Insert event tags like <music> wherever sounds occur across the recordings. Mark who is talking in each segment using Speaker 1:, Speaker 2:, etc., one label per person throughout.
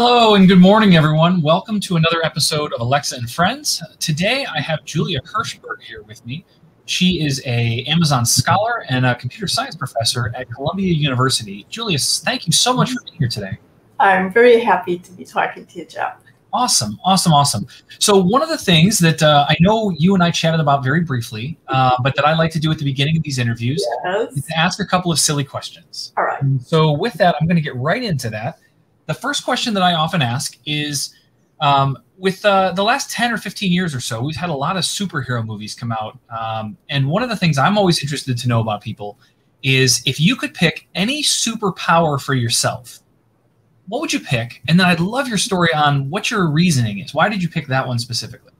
Speaker 1: Hello and good morning, everyone. Welcome to another episode of Alexa and Friends. Today, I have Julia Hirschberg here with me. She is a Amazon scholar and a computer science professor at Columbia University. Julia, thank you so much for being here today.
Speaker 2: I'm very happy to be talking to you, Jeff.
Speaker 1: Awesome, awesome, awesome. So one of the things that uh, I know you and I chatted about very briefly, uh, but that I like to do at the beginning of these interviews
Speaker 2: Yes.
Speaker 1: is to ask a couple of silly questions.
Speaker 2: All right.
Speaker 1: So with that, I'm going to get right into that. The first question that I often ask is, um, with uh, the last 10 or 15 years or so, we've had a lot of superhero movies come out. Um, and one of the things I'm always interested to know about people is if you could pick any superpower for yourself, what would you pick? And then I'd love your story on what your reasoning is. Why did you pick that one specifically?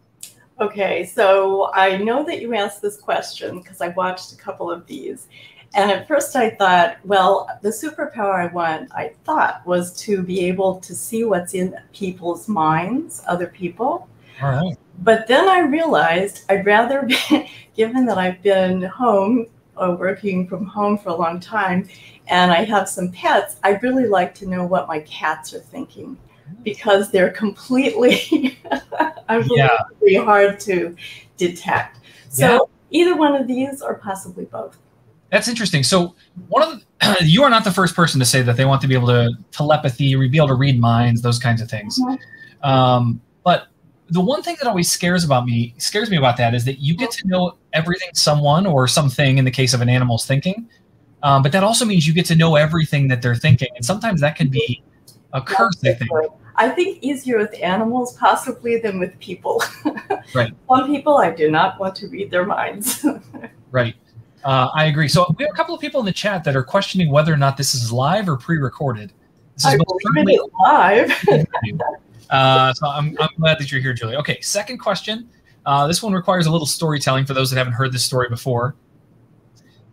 Speaker 2: Okay, so I know that you asked this question because I watched a couple of these. And at first I thought, well, the superpower I want, I thought, was to be able to see what's in people's minds, other people.
Speaker 1: All right.
Speaker 2: But then I realized I'd rather be, <laughs> given that I've been home or working from home for a long time and I have some pets, I'd really like to know what my cats are thinking because they're completely <laughs> unbelievably hard to detect. So either one of these or possibly both.
Speaker 1: That's interesting. So one of the, <clears throat> you are not the first person to say that they want to be able to telepathy, be able to read minds, those kinds of things.
Speaker 2: Mhm.
Speaker 1: Um, but the one thing that always scares about me scares me about that is that you get to know everything someone or something in the case of an animal's thinking. Um, but that also means you get to know everything that they're thinking, and sometimes that can be a curse. I think.
Speaker 2: I think easier with animals possibly than with people. <laughs>
Speaker 1: Right.
Speaker 2: Some people I do not want to read their minds. <laughs>
Speaker 1: Right. Uh, I agree. So we have a couple of people in the chat that are questioning whether or not this is live or pre-recorded. This is
Speaker 2: I believe it live. <laughs>
Speaker 1: uh, so I'm, I'm glad that you're here, Julie. Okay, second question. Uh, this one requires a little storytelling for those that haven't heard this story before.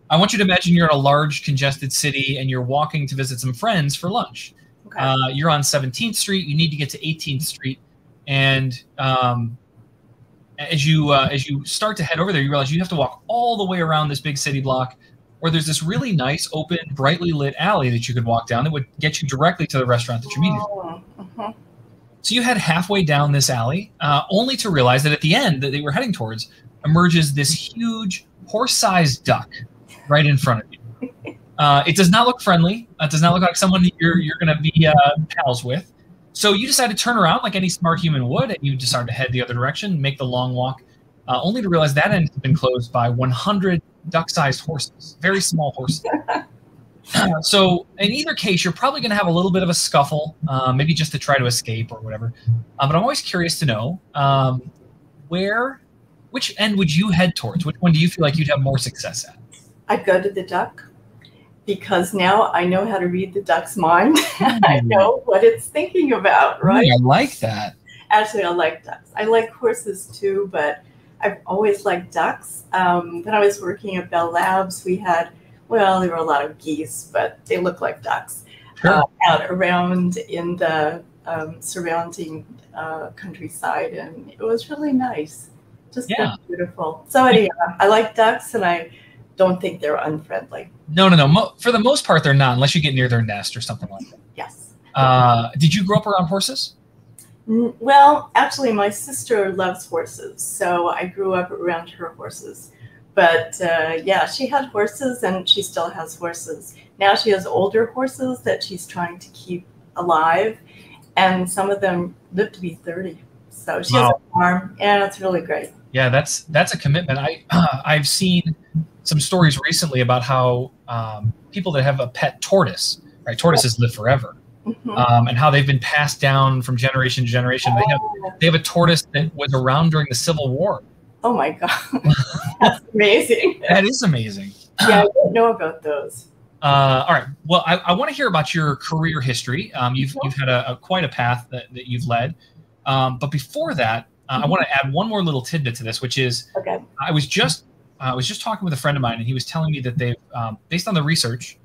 Speaker 1: I want you to imagine you're in a large, congested city and you're walking to visit some friends for lunch.
Speaker 2: Okay.
Speaker 1: Uh, you're on 17th Street. You need to get to 18th Street, and um, as you uh, as you start to head over there, you realize you have to walk all the way around this big city block, where there's this really nice, open, brightly lit alley that you could walk down that would get you directly to the restaurant that you're meeting.
Speaker 2: Oh, mhm.
Speaker 1: So you head halfway down this alley, uh, only to realize that at the end that they were heading towards emerges this huge horse-sized duck right in front of you. <laughs> Uh, it does not look friendly. It does not look like someone you're you're going to be uh, pals with. So you decide to turn around like any smart human would, and you decide to head the other direction, make the long walk, uh, only to realize that end has been closed by 100 duck-sized horses, very small horses. <laughs> so in either case, you're probably going to have a little bit of a scuffle, uh, maybe just to try to escape or whatever. Uh, but I'm always curious to know um, where, which end would you head towards? Which one do you feel like you'd have more success at?
Speaker 2: I'd go to the duck because now I know how to read the duck's mind. <laughs> I know what it's thinking about, right?
Speaker 1: I like that.
Speaker 2: Actually, I like ducks. I like horses too, but I've always liked ducks. Um, when I was working at Bell Labs, we had, well, there were a lot of geese, but they look like ducks
Speaker 1: Sure.
Speaker 2: uh, out around in the um, surrounding uh, countryside, and it was really nice. Just
Speaker 1: Yeah.
Speaker 2: beautiful. So, anyhow, I like ducks, and I don't think they're unfriendly.
Speaker 1: No, no, no. Mo- for the most part, they're not, unless you get near their nest or something like that.
Speaker 2: Yes.
Speaker 1: Uh, did you grow up around horses?
Speaker 2: Well, actually, my sister loves horses, so I grew up around her horses. But uh, yeah, she had horses and she still has horses. Now she has older horses that she's trying to keep alive, and some of them live to be 30. So she has a farm, and it's really great.
Speaker 1: Yeah, that's that's a commitment. I <clears throat> I've seen some stories recently about how um, people that have a pet tortoise, right? Tortoises live forever,
Speaker 2: Mhm.
Speaker 1: um, and how they've been passed down from generation to generation. They have they have a tortoise that was around during the Civil War.
Speaker 2: oh my God. <laughs> That's amazing.
Speaker 1: That is amazing.
Speaker 2: Yeah, I didn't know about those.
Speaker 1: Uh, all right. Well, I, I want to hear about your career history. Um, you've you've had a, a quite a path that, that you've led. Um, but before that, uh, I want to add one more little tidbit to this, which is
Speaker 2: Okay.
Speaker 1: I was just I was just talking with a friend of mine, and he was telling me that they've, um, based on the research,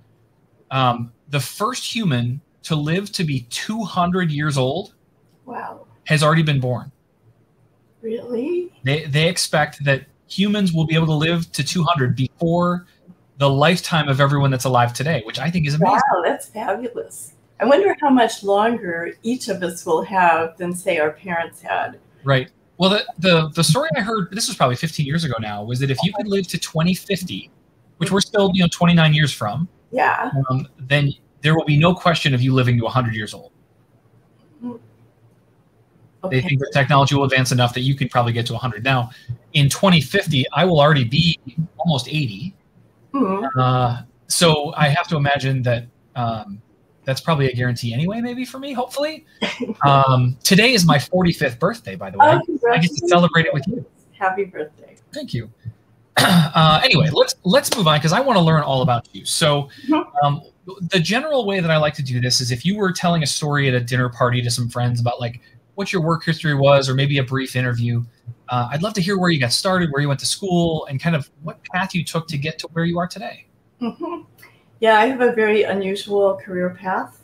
Speaker 1: um, the first human to live to be 200 years old
Speaker 2: Wow.
Speaker 1: has already been born.
Speaker 2: Really?
Speaker 1: They they expect that humans will be able to live to 200 before the lifetime of everyone that's alive today, which I think is amazing.
Speaker 2: Wow, that's fabulous. I wonder how much longer each of us will have than, say, our parents had.
Speaker 1: Right. Well, the, the, the story I heard, this was probably 15 years ago now, was that if you could live to 2050, which we're still, you know, 29 years from,
Speaker 2: Yeah.
Speaker 1: um, then there will be no question of you living to 100 years old. They think that technology will advance enough that you can probably get to 100. Now, in 2050, I will already be almost 80.
Speaker 2: Hmm.
Speaker 1: Uh, so I have to imagine that um, that's probably a guarantee anyway, maybe for me, hopefully. Um, today is my 45th birthday, by the way.
Speaker 2: Oh,
Speaker 1: I get to celebrate it with you.
Speaker 2: Happy birthday.
Speaker 1: Thank you. <clears throat> Uh, anyway, let's let's move on because I want to learn all about you. So,
Speaker 2: Mhm.
Speaker 1: um, the general way that I like to do this is if you were telling a story at a dinner party to some friends about like what your work history was, or maybe a brief interview. Uh, I'd love to hear where you got started, where you went to school, and kind of what path you took to get to where you are today.
Speaker 2: Mhm. Yeah, I have a very unusual career path.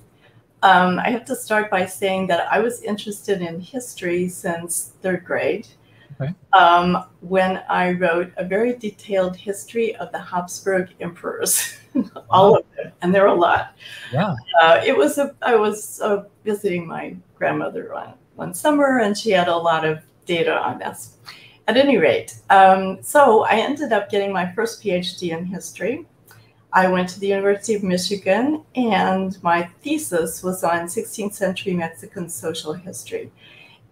Speaker 2: Um, I have to start by saying that I was interested in history since third grade.
Speaker 1: Okay.
Speaker 2: Um, when I wrote a very detailed history of the Habsburg emperors, <laughs> all of them, and there are a lot.
Speaker 1: Yeah.
Speaker 2: Uh, it was a I was uh, visiting my grandmother one, one summer, and she had a lot of data on this. At any rate, um, so I ended up getting my first PhD in history. I went to the University of Michigan, and my thesis was on 16th century Mexican social history.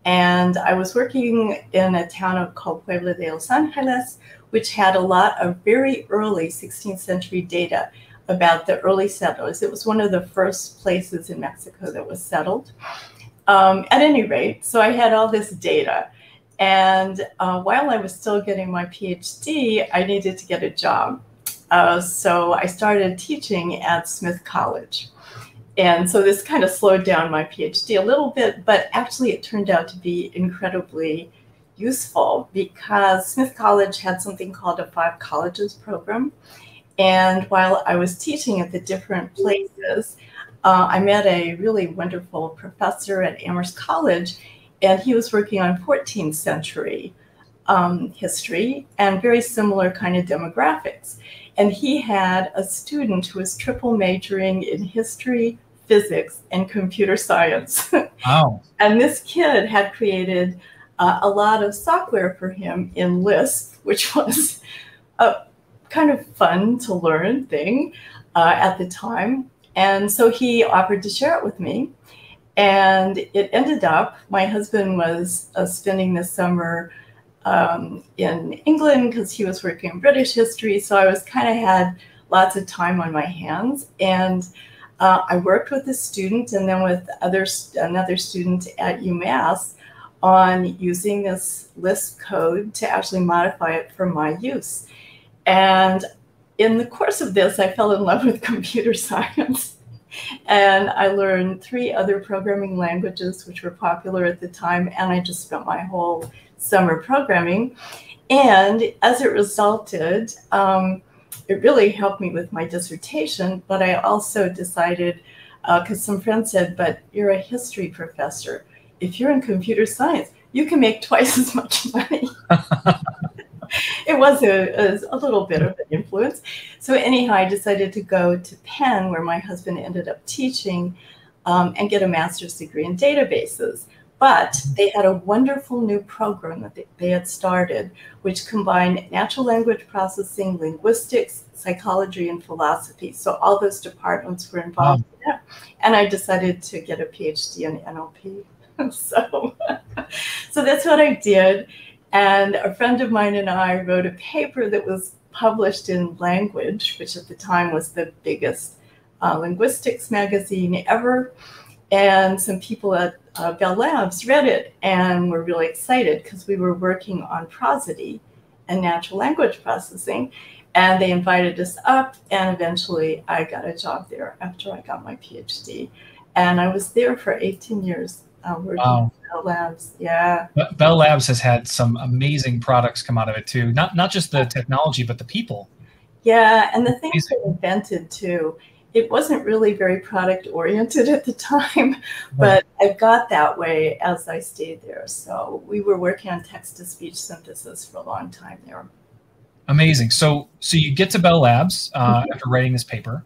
Speaker 2: And I was working in a town called Puebla de Los Angeles, which had a lot of very early 16th century data about the early settlers. It was one of the first places in Mexico that was settled. Um, at any rate, so I had all this data. And uh, while I was still getting my PhD, I needed to get a job. Uh, so I started teaching at Smith College. And so this kind of slowed down my PhD a little bit, but actually it turned out to be incredibly useful because Smith College had something called a Five Colleges program. And while I was teaching at the different places, uh, I met a really wonderful professor at Amherst College, and he was working on 14th century um, history and very similar kind of demographics. And he had a student who was triple majoring in history, physics, and computer science. <laughs>
Speaker 1: Wow.
Speaker 2: And this kid had created uh, a lot of software for him in Lisp, which <laughs> was a kind of fun to learn thing uh, at the time. And so he offered to share it with me. And it ended up, my husband was uh, spending the summer um, in England because he was working in British history. So I was kind of had lots of time on my hands. And uh, I worked with a student and then with other, another student at UMass on using this Lisp code to actually modify it for my use. And in the course of this, I fell in love with <laughs> computer science. And I learned three other programming languages, which were popular at the time. And I just spent my whole summer programming. And as it resulted, um, it really helped me with my dissertation. But I also decided, because uh, some friends said, but you're a history professor. If you're in computer science, you can make <laughs> twice as much money. <laughs> it was a, a, little bit of an influence. So, anyhow, I decided to go to Penn, where my husband ended up teaching, um, and get a master's degree in databases. But they had a wonderful new program that they, had started, which combined natural language processing, linguistics, psychology, and philosophy. So, all those departments were involved wow. in. And I decided to get a PhD in NLP. <laughs> so, <laughs> so that's what I did. And a friend of mine and I wrote a paper that was published in Language, which at the time was the biggest uh, linguistics magazine ever. And some people at uh, Bell Labs read it and were really excited because we were working on prosody and natural language processing. And they invited us up, and eventually I got a job there after I got my PhD. And I was there for 18 years uh, working
Speaker 1: wow.
Speaker 2: at Bell Labs. Yeah.
Speaker 1: Bell Labs has had some amazing products come out of it too. Not not just the technology, but the people.
Speaker 2: Yeah, and the things they invented too. It wasn't really very product oriented at the time, but I got that way as I stayed there. So we were working on text to speech synthesis for a long time there.
Speaker 1: Amazing. So so you get to Bell Labs uh, mm-hmm. after writing this paper,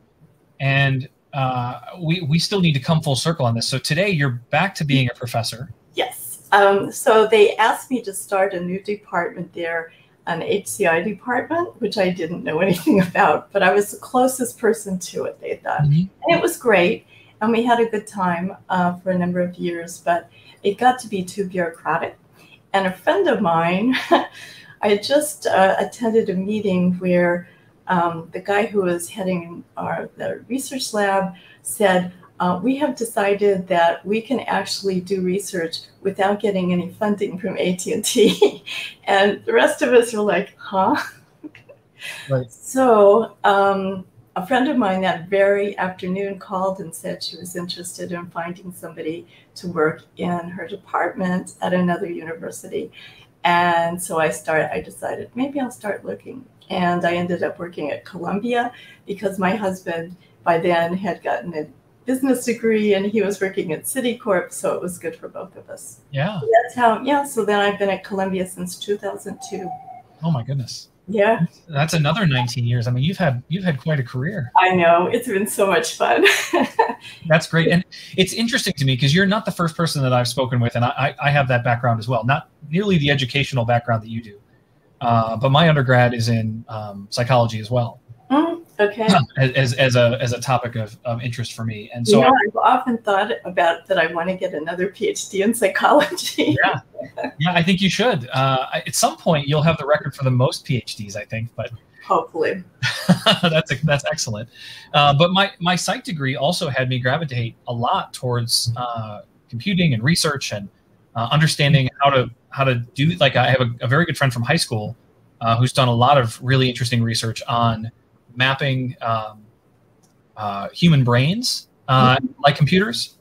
Speaker 1: and uh, we we still need to come full circle on this. So today you're back to being a professor.
Speaker 2: Yes. Um, so they asked me to start a new department there, an HCI department, which I didn't know <laughs> anything about, but I was the closest person to it. They thought,
Speaker 1: Mhm.
Speaker 2: and it was great, and we had a good time uh, for a number of years. But it got to be too bureaucratic. And a friend of mine, <laughs> I just uh, attended a meeting where um, the guy who was heading our the research lab said, uh, "We have decided that we can actually do research without getting any funding from AT and T," <laughs> and the rest of us were like, "Huh." <laughs>
Speaker 1: Right.
Speaker 2: So um, a friend of mine that very afternoon called and said she was interested in finding somebody to work in her department at another university. And so I started, I decided maybe I'll start looking. And I ended up working at Columbia because my husband by then had gotten a business degree and he was working at Citicorp. So it was good for both of us.
Speaker 1: Yeah.
Speaker 2: That's how, yeah. So then I've been at Columbia since 2002.
Speaker 1: Oh my goodness.
Speaker 2: Yeah,
Speaker 1: That's another 19 years. I mean, you've had you've had quite a career.
Speaker 2: I know. It's been so much fun. <laughs>
Speaker 1: That's great, and it's interesting to me because you're not the first person that I've spoken with, and I, I have that background as well. Not nearly the educational background that you do, uh, but my undergrad is in um, psychology as well,
Speaker 2: Mm, okay. <laughs>
Speaker 1: as, as a as a topic of, of interest for me. And so,
Speaker 2: I've often thought about that I want to get another PhD in psychology. <laughs>
Speaker 1: yeah, yeah, I think you should. Uh, at some point, you'll have the record for the most PhDs, I think, but <laughs>
Speaker 2: Hopefully.
Speaker 1: that's that's excellent. Uh, but my my psych degree also had me gravitate a lot towards uh, computing and research and uh, understanding how to how to do. Like I have a, a very good friend from high school uh, who's done a lot of really interesting research on mapping um, uh, human brains uh, like computers.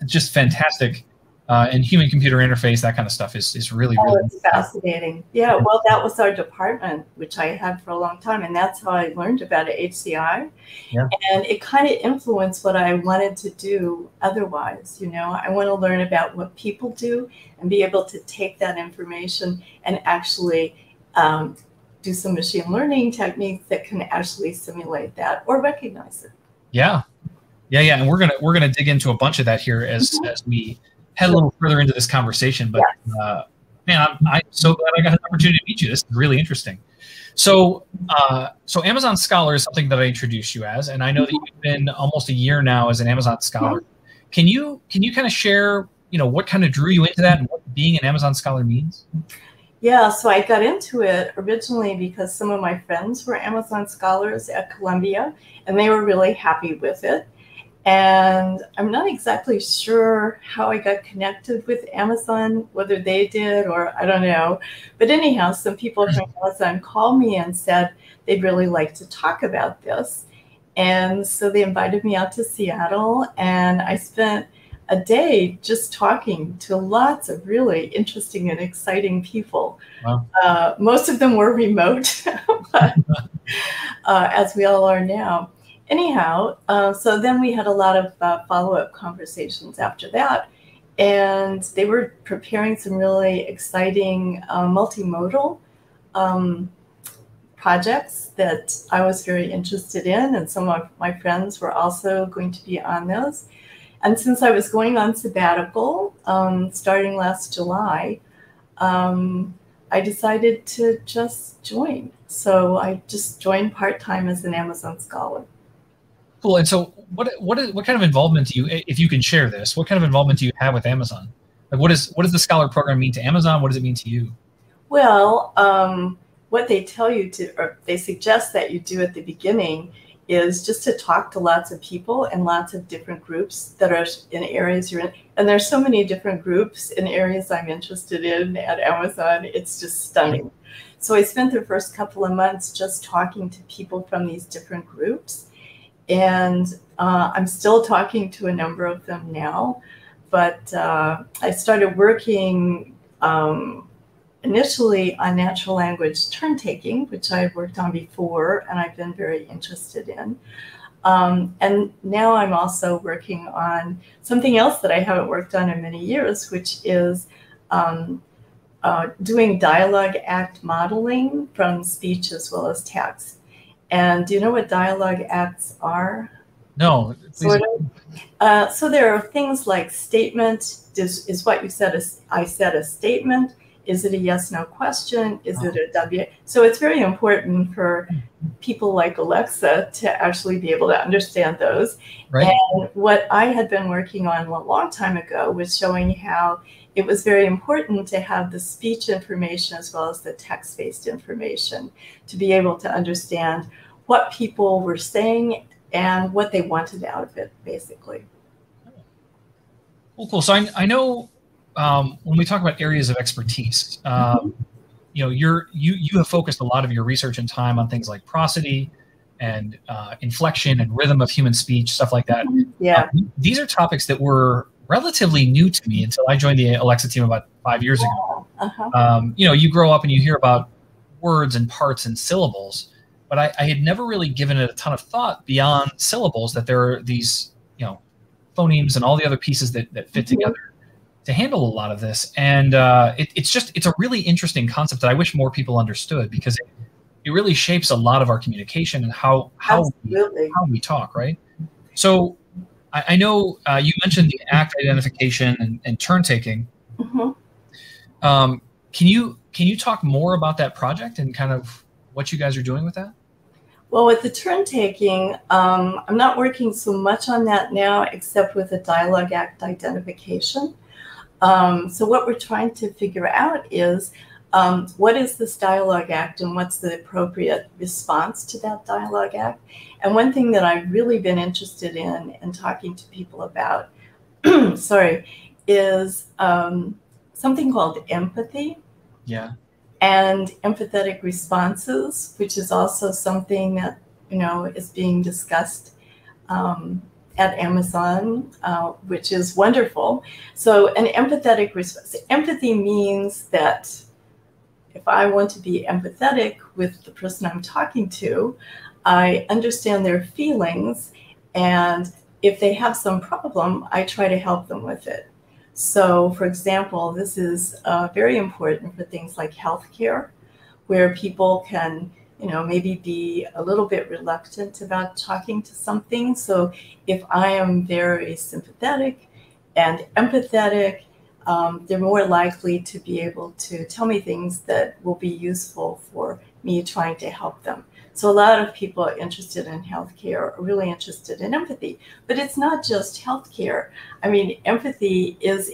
Speaker 1: It's just fantastic. Uh, and human computer interface, that kind of stuff is, is really,
Speaker 2: Oh,
Speaker 1: really
Speaker 2: it's fascinating. Yeah, well, that was our department, which I had for a long time, and that's how I learned about it, HCI.
Speaker 1: Yeah.
Speaker 2: And it kind of influenced what I wanted to do otherwise. You know, I want to learn about what people do and be able to take that information and actually um, do some machine learning techniques that can actually simulate that or recognize it.
Speaker 1: Yeah, yeah, yeah, and we're gonna we're gonna dig into a bunch of that here as
Speaker 2: Mhm.
Speaker 1: as we head a little further into this conversation. But uh, man, I'm, I'm so glad I got an opportunity to meet you. This is really interesting. So, uh, so Amazon Scholar is something that I introduced you as, and I know that you've been almost a year now as an Amazon Scholar. Can you can you kind of share, you know, what kind of drew you into that and what being an Amazon Scholar means?
Speaker 2: Yeah, so I got into it originally because some of my friends were Amazon scholars at Columbia and they were really happy with it. And I'm not exactly sure how I got connected with Amazon, whether they did or I don't know. But anyhow, some people from <laughs> Amazon called me and said they'd really like to talk about this. And so they invited me out to Seattle and I spent a day just talking to lots of really interesting and exciting people.
Speaker 1: Wow.
Speaker 2: Uh, most of them were remote, <laughs> but, uh, as we all are now. Anyhow, uh, so then we had a lot of uh, follow up conversations after that. And they were preparing some really exciting uh, multimodal um, projects that I was very interested in. And some of my friends were also going to be on those. And since I was going on sabbatical um, starting last July, um, I decided to just join. So I just joined part time as an Amazon scholar.
Speaker 1: Cool. And so, what what is what kind of involvement do you, if you can share this, what kind of involvement do you have with Amazon? Like, what is what does the Scholar program mean to Amazon? What does it mean to you?
Speaker 2: Well, um, what they tell you to, or they suggest that you do at the beginning is just to talk to lots of people and lots of different groups that are in areas you're in. And there's so many different groups in areas I'm interested in at Amazon. It's just stunning. So I spent the first couple of months just talking to people from these different groups. And uh, I'm still talking to a number of them now. But uh, I started working um, initially on natural language turn taking, which I've worked on before and I've been very interested in. Um, and now I'm also working on something else that I haven't worked on in many years, which is um, uh, doing dialogue act modeling from speech as well as text. And do you know what dialogue acts are?
Speaker 1: No.
Speaker 2: Sort of. Uh, so there are things like statement is, is what you said. A, I said a statement. Is it a yes no question? Is it oh. a W? So it's very important for people like Alexa to actually be able to understand those.
Speaker 1: Right.
Speaker 2: And what I had been working on a long time ago was showing how it was very important to have the speech information as well as the text based information to be able to understand what people were saying and what they wanted out of it, basically.
Speaker 1: Well, cool. So I, I know um, when we talk about areas of expertise, um, you know, you're you you have focused a lot of your research and time on things like prosody and uh, inflection and rhythm of human speech, stuff like that.
Speaker 2: Yeah,
Speaker 1: um, these are topics that were relatively new to me until I joined the Alexa team about five years ago.
Speaker 2: Uh-huh.
Speaker 1: Um, you know, you grow up and you hear about words and parts and syllables, but I, I, had never really given it a ton of thought beyond syllables. That there are these, you know, phonemes and all the other pieces that that fit mm-hmm. together to handle a lot of this. And uh, it, it's just it's a really interesting concept that I wish more people understood because it, it really shapes a lot of our communication and how how we, how we talk, right? So I, I know uh, you mentioned the act identification and, and turn taking.
Speaker 2: Mm-hmm.
Speaker 1: Um, can you can you talk more about that project and kind of what you guys are doing with that?
Speaker 2: Well, with the turn taking, um, I'm not working so much on that now, except with the dialogue act identification. Um, so what we're trying to figure out is um, what is this dialogue act and what's the appropriate response to that dialogue act? And one thing that I've really been interested in and talking to people about, <clears throat> sorry, is um, something called empathy.
Speaker 1: Yeah.
Speaker 2: And empathetic responses, which is also something that you know is being discussed um, at Amazon, uh, which is wonderful. So, an empathetic response. Empathy means that if I want to be empathetic with the person I'm talking to, I understand their feelings, and if they have some problem, I try to help them with it. So, for example, this is uh, very important for things like healthcare, where people can, you know, maybe be a little bit reluctant about talking to something. So, if I am very sympathetic and empathetic, um, they're more likely to be able to tell me things that will be useful for me trying to help them. So a lot of people are interested in healthcare, are really interested in empathy, but it's not just healthcare. I mean, empathy is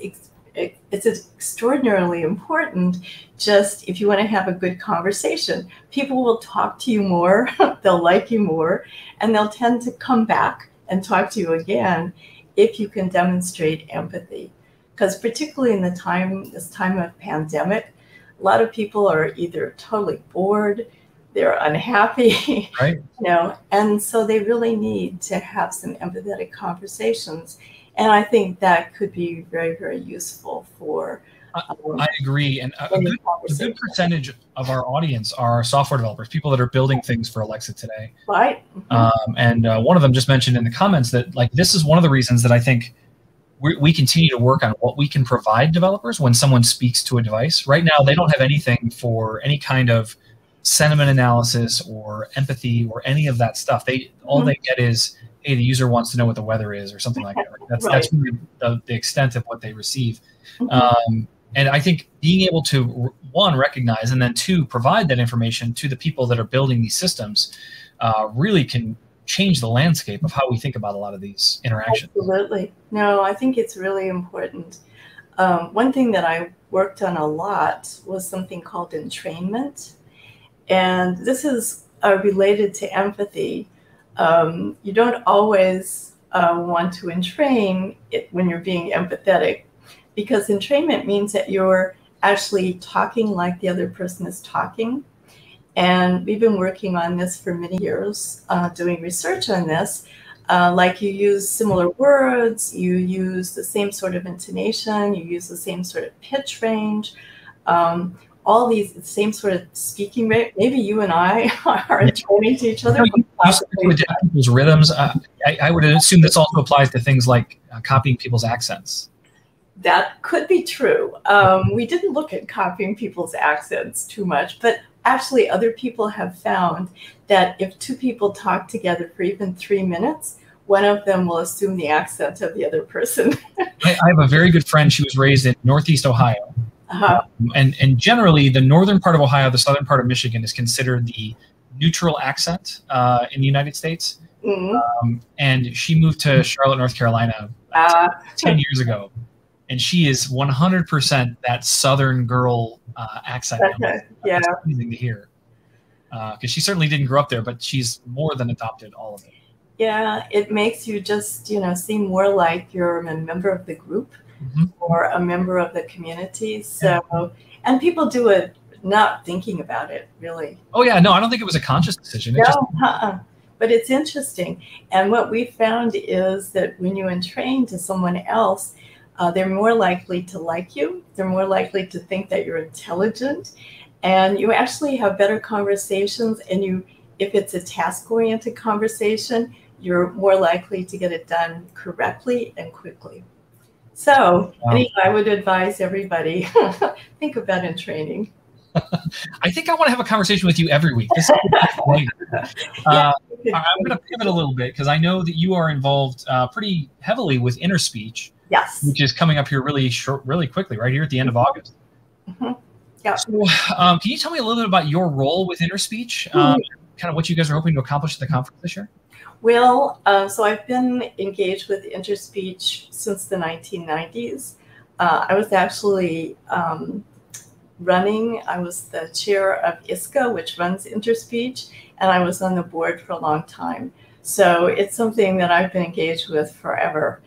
Speaker 2: it's extraordinarily important. Just if you want to have a good conversation, people will talk to you more, <laughs> they'll like you more, and they'll tend to come back and talk to you again if you can demonstrate empathy. Because particularly in the time this time of pandemic, a lot of people are either totally bored they're unhappy <laughs>
Speaker 1: right
Speaker 2: you know and so they really need to have some empathetic conversations and i think that could be very very useful for
Speaker 1: um, I agree, and a, a, good, a, good, percentage of our audience are software developers, people that are building things for Alexa today.
Speaker 2: Right.
Speaker 1: Mm-hmm. Um, and uh, one of them just mentioned in the comments that like this is one of the reasons that I think we, we continue to work on what we can provide developers when someone speaks to a device. Right now, they don't have anything for any kind of sentiment analysis or empathy or any of that stuff. They all mm-hmm. they get is, hey, the user wants to know what the weather is or something like that. That's right. that's really the, the, extent of what they receive. Mm-hmm. Um, and I think being able to one recognize and then two provide that information to the people that are building these systems uh, really can change the landscape of how we think about a lot of these interactions.
Speaker 2: Absolutely. No, I think it's really important. Um, one thing that I worked on a lot was something called entrainment. And this is uh, related to empathy. Um, you don't always uh, want to entrain it when you're being empathetic because entrainment means that you're actually talking like the other person is talking. And we've been working on this for many years, uh, doing research on this. Uh, like you use similar words, you use the same sort of intonation, you use the same sort of pitch range. Um, all these same sort of speaking rate. Maybe you and I <laughs> are attuning to each other. You
Speaker 1: know, people's rhythms. Uh, I, I, would assume this also applies to things like uh, copying people's accents.
Speaker 2: That could be true. Um, we didn't look at copying people's accents too much, but actually, other people have found that if two people talk together for even three minutes, one of them will assume the accent of the other person. <laughs>
Speaker 1: I, I have a very good friend. She was raised in Northeast Ohio,
Speaker 2: Uh-huh.
Speaker 1: and and generally the northern part of Ohio, the southern part of Michigan is considered the neutral accent uh, in the United States.
Speaker 2: Mhm.
Speaker 1: Um, and she moved to Charlotte, North Carolina,
Speaker 2: Uh,
Speaker 1: ten years ago, and she is 100% that southern girl uh, accent.
Speaker 2: okay. Yeah.
Speaker 1: It's amazing to hear. Because she certainly didn't grow up there, but she's more than adopted all of it.
Speaker 2: Yeah, it makes you just, you know, seem more like you're a member of the group
Speaker 1: Mhm.
Speaker 2: or a member of the community. So, and people do it not thinking about it, really.
Speaker 1: Oh yeah, no, I don't think it was a conscious decision. It
Speaker 2: No,
Speaker 1: just
Speaker 2: uh-uh. But it's interesting. And what we found is that when you entrain to someone else, uh, they're more likely to like you. They're more likely to think that you're intelligent. And you actually have better conversations. And you, if it's a task oriented conversation, you're more likely to get it done correctly and quickly. So,
Speaker 1: Wow.
Speaker 2: anyway, I would advise everybody <laughs> think about entraining. <laughs>
Speaker 1: I think I want to have a conversation with you every week. This is <laughs> uh, I'm going to pivot a little bit because I know that you are involved uh, pretty heavily with interspeech,
Speaker 2: Yes.
Speaker 1: which is coming up here really short, really quickly, right here at the end of August.
Speaker 2: Mhm. Yeah.
Speaker 1: So, um, can you tell me a little bit about your role with interspeech? Um, kind of what you guys are hoping to accomplish at the conference this year?
Speaker 2: Well, uh, so I've been engaged with interspeech since the 1990s. Uh, I was actually um, running, I was the chair of ISCA, which runs interspeech, and I was on the board for a long time. So it's something that I've been engaged with forever.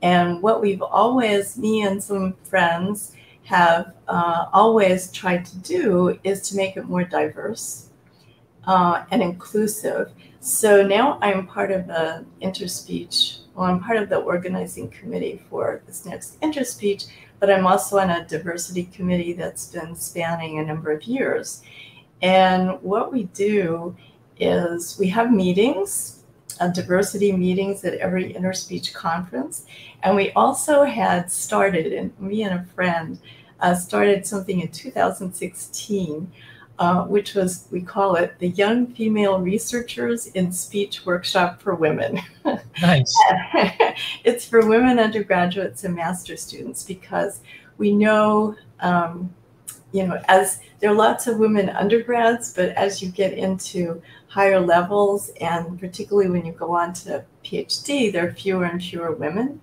Speaker 2: And what we've always, me and some friends, have uh, always tried to do is to make it more diverse uh, and inclusive. So now I'm part of the interspeech. Well, I'm part of the organizing committee for this next interspeech, but I'm also on a diversity committee that's been spanning a number of years. And what we do is we have meetings, uh, diversity meetings at every interspeech conference. And we also had started, and me and a friend uh, started something in 2016 uh, which was, we call it the Young Female Researchers in Speech Workshop for Women. <laughs>
Speaker 1: Nice. <laughs>
Speaker 2: it's for women undergraduates and master students because we know, um, you know, as there are lots of women undergrads, but as you get into higher levels, and particularly when you go on to PhD, there are fewer and fewer women.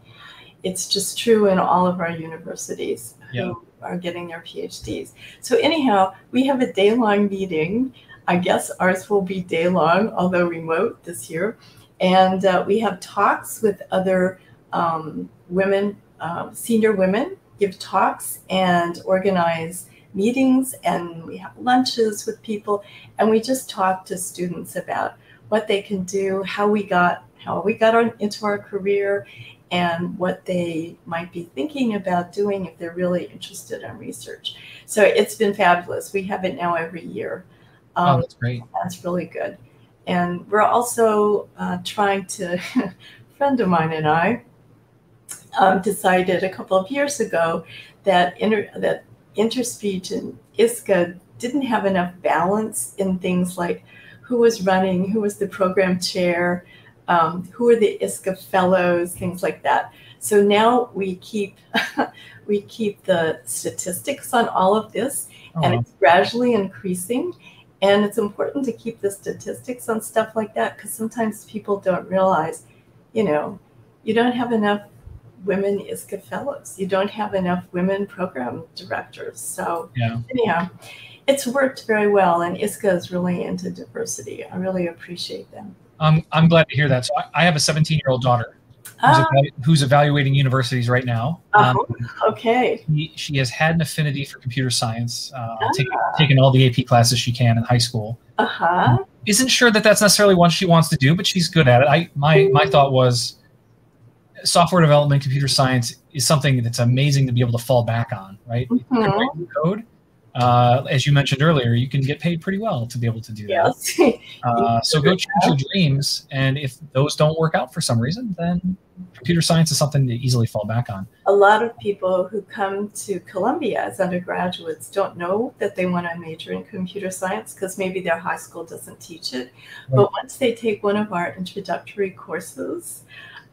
Speaker 2: It's just true in all of our universities
Speaker 1: Yeah.
Speaker 2: who are getting their PhDs. So anyhow, we have a day-long meeting. I guess ours will be day-long, although remote this year. And uh, we have talks with other um, women, uh, senior women, give talks and organize meetings. And we have lunches with people. And we just talk to students about what they can do, how we got, how we got into our career, and what they might be thinking about doing if they're really interested in research. So it's been fabulous. We have it now every year.
Speaker 1: Oh,
Speaker 2: Um,
Speaker 1: that's great.
Speaker 2: that's really good. And we're also uh, trying to, <laughs> a friend of mine and I um, decided a couple of years ago that inter, that interspeech and ISCA didn't have enough balance in things like who was running, who was the program chair, um, who are the ISCA fellows, things like that. So now we keep <laughs> we keep the statistics on all of this,
Speaker 1: Oh,
Speaker 2: and it's gradually increasing. And it's important to keep the statistics on stuff like that because sometimes people don't realize, you know, you don't have enough women ISCA fellows. You don't have enough women program directors. So
Speaker 1: Yeah.
Speaker 2: anyhow, it's worked very well, and ISCA is really into diversity. I really appreciate them.
Speaker 1: Um, I'm glad to hear that. So I, I have a 17 year old daughter who's,
Speaker 2: Ah,
Speaker 1: evalu- who's evaluating universities right now. Um,
Speaker 2: oh, okay.
Speaker 1: she, she has had an affinity for computer science, uh,
Speaker 2: Ah.
Speaker 1: taken, taken all the AP classes she can in high school.
Speaker 2: Uh huh.
Speaker 1: Isn't sure that that's necessarily what she wants to do, but she's good at it. I my my thought was software development, computer science is something that's amazing to be able to fall back on, right? You can write code, uh, as you mentioned earlier, you can get paid pretty well to be able to do that.
Speaker 2: Yes. <laughs>
Speaker 1: Uh, so go chase your dreams, and if those don't work out for some reason, then computer science is something to easily fall back on.
Speaker 2: a lot of people who come to Columbia as undergraduates don't know that they want to major in computer science because maybe their high school doesn't teach it. But once they take one of our introductory courses,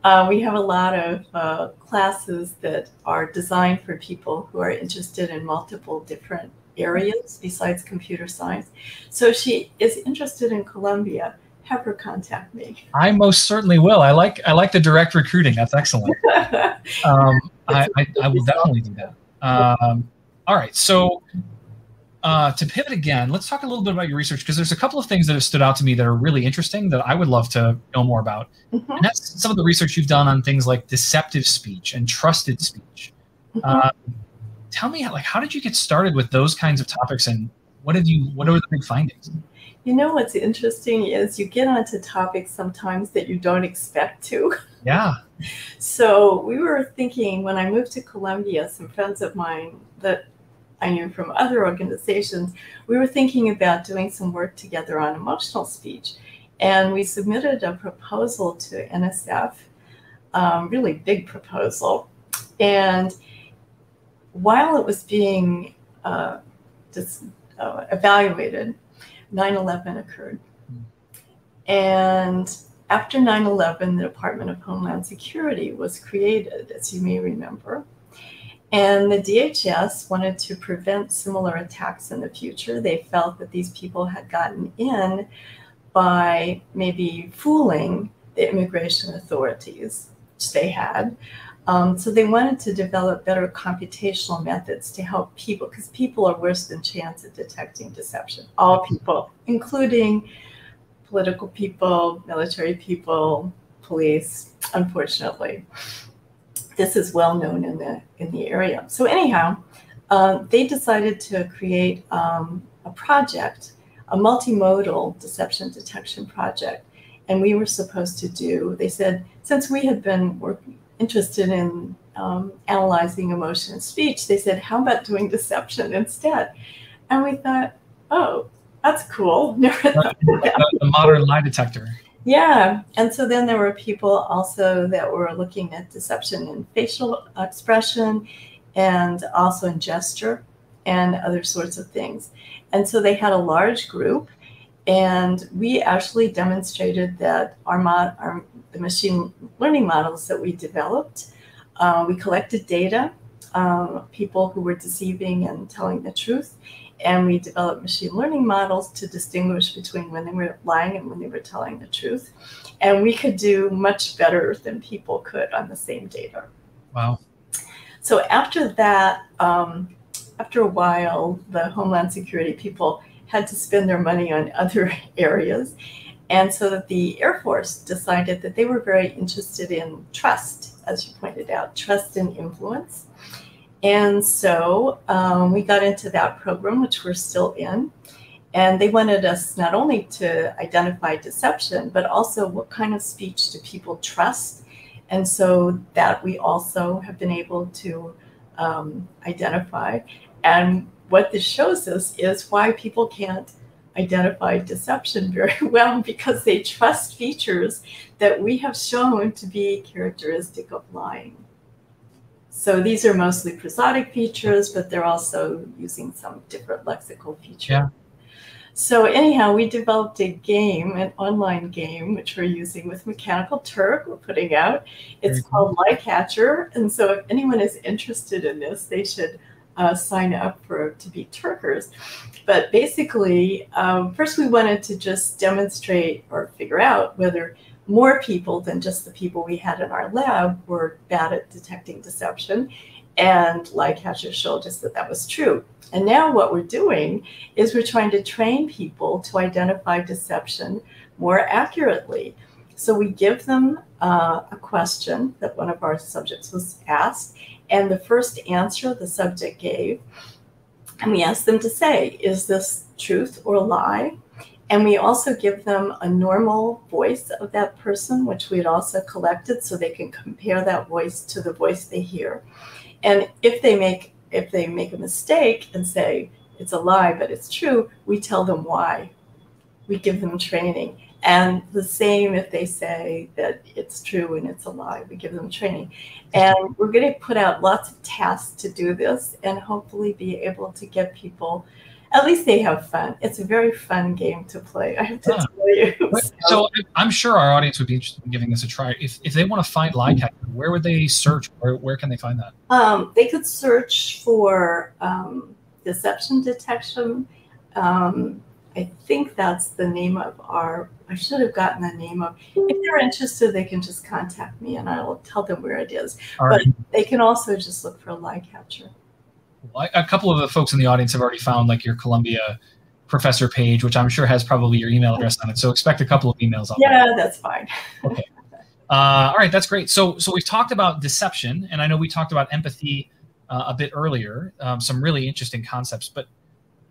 Speaker 2: uh, we have a lot of uh, classes that are designed for people who are interested in multiple different areas besides computer science. So if she is interested in Columbia, have her contact me.
Speaker 1: I most certainly will. I like I like the direct recruiting. That's excellent. <laughs> Um, I, I, I will definitely do that. Um, all right, so uh, to pivot again, let's talk a little bit about your research because there's a couple of things that have stood out to me that are really interesting that I would love to know more about.
Speaker 2: Mhm.
Speaker 1: And that's some of the research you've done on things like deceptive speech and trusted speech. Uh, tell me, like, how did you get started with those kinds of topics, and what have you? What are the big findings?
Speaker 2: You know what's interesting is you get onto topics sometimes that you don't expect to.
Speaker 1: Yeah,
Speaker 2: So we were thinking when I moved to Columbia, some friends of mine that I knew from other organizations, we were thinking about doing some work together on emotional speech. And we submitted a proposal to NSF, um, really big proposal. And while it was being uh, uh, evaluated, 9 11 occurred. And after 9 11, the Department of Homeland Security was created, as you may remember. And the DHS wanted to prevent similar attacks in the future. They felt that these people had gotten in by maybe fooling the immigration authorities, which they had. Um, so they wanted to develop better computational methods to help people, because people are worse than chance at detecting deception. All people, including political people, military people, police, unfortunately. This is well known in the in the area. So anyhow, uh, they decided to create um, a project, a multimodal deception detection project, and we were supposed to do. They said since we had been working, interested in um, analyzing emotion and speech, they said, "How about doing deception instead?" And we thought, "Oh, that's cool." <laughs> Never thought
Speaker 1: the, the modern lie detector.
Speaker 2: Yeah, and so then there were people also that were looking at deception in facial expression and also in gesture and other sorts of things. And so they had a large group, and we actually demonstrated that our, mod, our the machine learning models that we developed, uh, we collected data, um, people who were deceiving and telling the truth, and we developed machine learning models to distinguish between when they were lying and when they were telling the truth. And we could do much better than people could on the same data.
Speaker 1: Wow.
Speaker 2: So after that, um, after a while, the Homeland Security people had to spend their money on other <laughs> areas. And so that the Air Force decided that they were very interested in trust, as you pointed out, trust and influence. And so um, we got into that program, which we're still in. And they wanted us not only to identify deception, but also what kind of speech do people trust. And so that we also have been able to um, identify. And what this shows us is why people can't identify deception very <laughs> well because they trust features that we have shown to be characteristic of lying. So these are mostly prosodic features, but they're also using some different lexical features.
Speaker 1: Yeah.
Speaker 2: So anyhow, we developed a game, an online game, which we're using with Mechanical Turk. We're putting out. It's
Speaker 1: Very cool.
Speaker 2: called Lie Catcher, and so if anyone is interested in this, they should uh, sign up for to be Turkers. But basically, um, first we wanted to just demonstrate or figure out whether more people than just the people we had in our lab were bad at detecting deception. And Lie Catcher showed us that that was true. And now what we're doing is we're trying to train people to identify deception more accurately. So we give them uh, a question that one of our subjects was asked, and the first answer the subject gave, and we ask them to say, is this truth or lie? And we also give them a normal voice of that person, which we had also collected so they can compare that voice to the voice they hear. And if they make if they make a mistake and say it's a lie, but it's true, we tell them why. We give them training. And the same if they say that it's true and it's a lie, we give them training. And we're going to put out lots of tasks to do this and hopefully be able to get people, at least they have fun. It's a very fun game to play, I have to
Speaker 1: Yeah.
Speaker 2: tell you.
Speaker 1: So, so I'm sure our audience would be interested in giving this a try. If, if they want to find Lie Catcher, where would they search? Where, where can they find that?
Speaker 2: Um, they could search for um, deception detection. Um, I think that's the name of our. I should have gotten the name of. If they're interested, they can just contact me and I will tell them where it is.
Speaker 1: All right.
Speaker 2: They can also just look for Lie Catcher.
Speaker 1: Well, a couple of the folks in the audience have already found like your Columbia professor page, which I'm sure has probably your email address on it. So expect a couple of emails on that.
Speaker 2: Yeah, that's fine. <laughs>
Speaker 1: Uh, all right, that's great. So, so we've talked about deception, and I know we talked about empathy uh, a bit earlier. Um, some really interesting concepts. But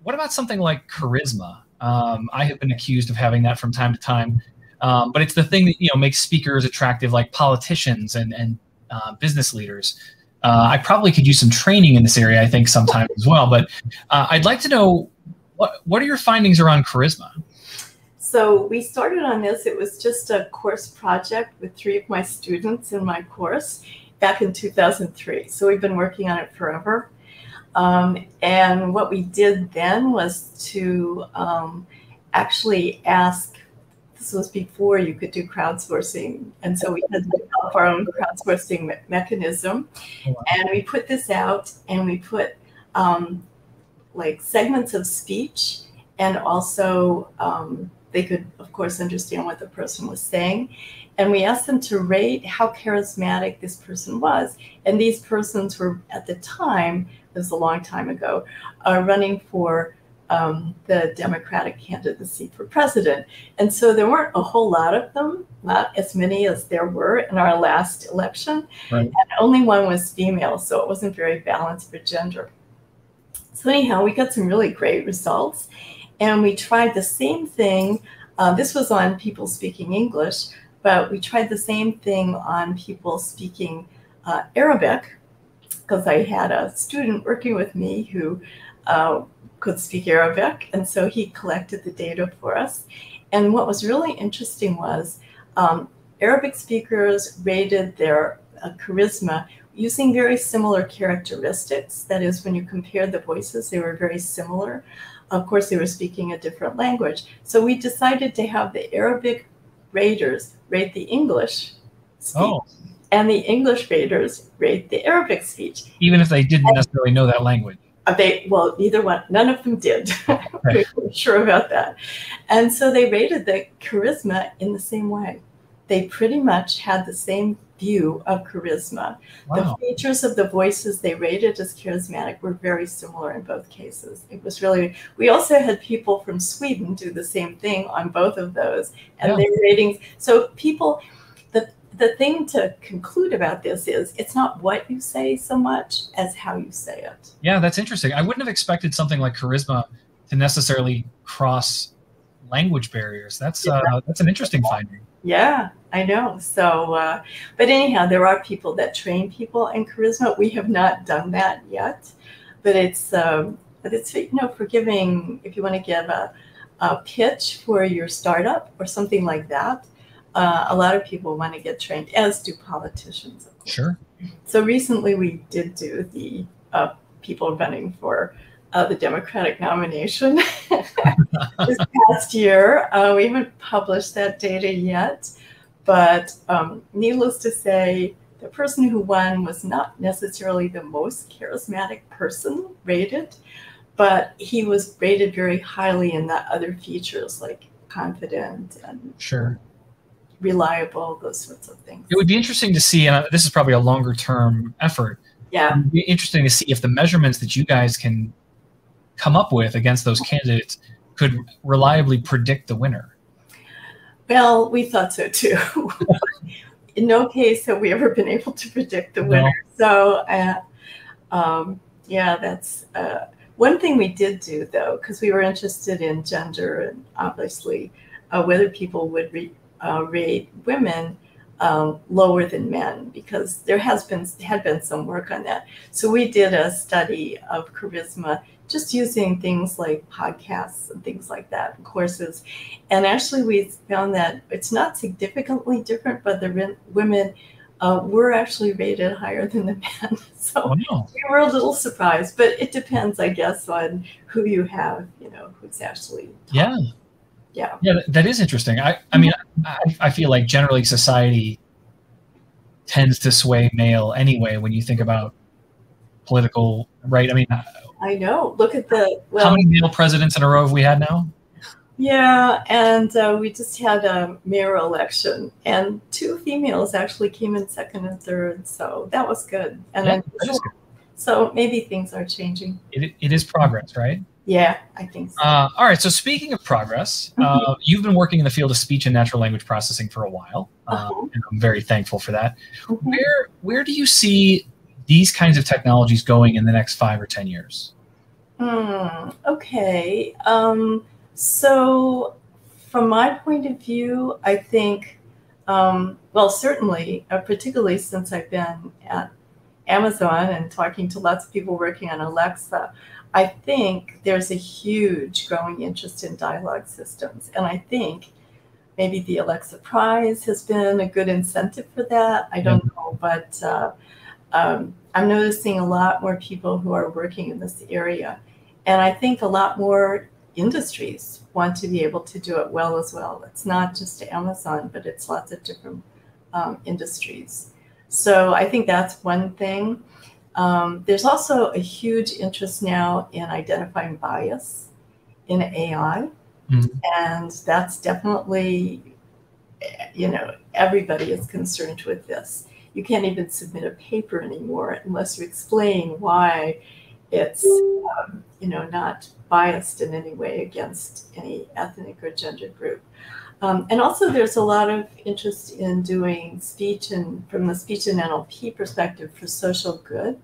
Speaker 1: what about something like charisma? Um, I have been accused of having that from time to time, um, but it's the thing that you know makes speakers attractive, like politicians and and uh, business leaders. Uh, I probably could use some training in this area, I think, sometimes as well. But uh, I'd like to know what what are your findings around charisma?
Speaker 2: So we started on this. It was just a course project with three of my students in my course back in 2003. So we've been working on it forever. Um, and what we did then was to um, actually ask. This was before you could do crowdsourcing, and so we had to develop our own crowdsourcing me- mechanism.
Speaker 1: Wow.
Speaker 2: And we put this out, and we put um, like segments of speech, and also um, they could, of course, understand what the person was saying. And we asked them to rate how charismatic this person was. And these persons were, at the time, it was a long time ago, uh, running for um, the Democratic candidacy for president. And so there weren't a whole lot of them, not as many as there were in our last election.
Speaker 1: Right.
Speaker 2: And only one was female, so it wasn't very balanced for gender. So, anyhow, we got some really great results. And we tried the same thing. Uh, this was on people speaking English, but we tried the same thing on people speaking uh, Arabic because I had a student working with me who uh, could speak Arabic. And so he collected the data for us. And what was really interesting was um, Arabic speakers rated their uh, charisma using very similar characteristics. That is, when you compare the voices, they were very similar. Of course, they were speaking a different language. So we decided to have the Arabic raters rate the English speech,
Speaker 1: Oh,
Speaker 2: and the English readers rate the Arabic speech.
Speaker 1: even if they didn't necessarily know that language.
Speaker 2: Uh, They well, neither one, none of them did. <laughs> We're sure about that. And so they rated the charisma in the same way. They pretty much had the same view of charisma.
Speaker 1: Wow.
Speaker 2: The features of the voices they rated as charismatic were very similar in both cases. It was really, we also had people from Sweden do the same thing on both of those, and
Speaker 1: Yeah.
Speaker 2: their ratings. So, people, the, thing to conclude about this is it's not what you say so much as how you say it.
Speaker 1: Yeah, that's interesting. I wouldn't have expected something like charisma to necessarily cross language barriers. That's uh, that's an interesting finding.
Speaker 2: Yeah, I know. So, uh, but anyhow, there are people that train people in charisma. We have not done that yet, but it's um, but it's you know for giving if you want to give a, a pitch for your startup or something like that. Uh, a lot of people want to get trained, as do politicians. Of course.
Speaker 1: Sure.
Speaker 2: So recently, we did do the uh, people running for uh, the Democratic nomination <laughs> this past year. Uh, we haven't published that data yet, but um, needless to say, the person who won was not necessarily the most charismatic person rated, but he was rated very highly in the other features like confident and
Speaker 1: Sure.
Speaker 2: Reliable, those sorts of things.
Speaker 1: It would be interesting to see, and uh, this is probably a longer term effort.
Speaker 2: Yeah.
Speaker 1: It would be interesting to see if the measurements that you guys can come up with against those candidates could reliably predict the winner.
Speaker 2: Well, we thought so too. <laughs> In no case have we ever been able to predict the
Speaker 1: No.
Speaker 2: winner. So, uh, um, yeah, that's uh, one thing we did do though, because we were interested in gender and obviously uh, whether people would re- uh, rate women um, lower than men, because there has been had been some work on that. So we did a study of charisma just using things like podcasts and things like that, courses. And actually, we found that it's not significantly different, but the women uh, were actually rated higher than the men. <laughs> So
Speaker 1: wow.
Speaker 2: we were a little surprised, but it depends, I guess, on who you have, you know, who's actually.
Speaker 1: Yeah.
Speaker 2: Yeah.
Speaker 1: Yeah, that is interesting. I, I mean, I, I feel like generally society tends to sway male anyway when you think about political right. I mean,
Speaker 2: I know. Look at the
Speaker 1: well, how many male presidents in a row have we had now?
Speaker 2: Yeah, and uh, we just had a mayor election, and two females actually came in second and third, so that was good. And
Speaker 1: Yeah,
Speaker 2: then,
Speaker 1: good.
Speaker 2: so maybe things are changing.
Speaker 1: It, it is progress, right?
Speaker 2: Yeah, I think so.
Speaker 1: Uh, all right. So speaking of progress, uh, you've been working in the field of speech and natural language processing for a while, uh,
Speaker 2: Uh-huh.
Speaker 1: and I'm very thankful for that.
Speaker 2: Mhm.
Speaker 1: Where where do you see these kinds of technologies going in the next five or ten years?
Speaker 2: Hmm, okay. Um, so, from my point of view, I think, um, well, certainly, uh, particularly since I've been at Amazon and talking to lots of people working on Alexa, I think there's a huge growing interest in dialogue systems. And I think maybe the Alexa Prize has been a good incentive for that. I don't know, but uh, um, I'm noticing a lot more people who are working in this area. And I think a lot more industries want to be able to do it well as well. It's not just Amazon, but it's lots of different um, industries. So I think that's one thing. Um, there's also a huge interest now in identifying bias in AI.
Speaker 1: Mhm.
Speaker 2: And that's definitely, you know, everybody is concerned with this. You can't even submit a paper anymore unless you explain why it's, um, you know, not biased in any way against any ethnic or gender group. Um, and also, there's a lot of interest in doing speech and from the speech and NLP perspective for social good.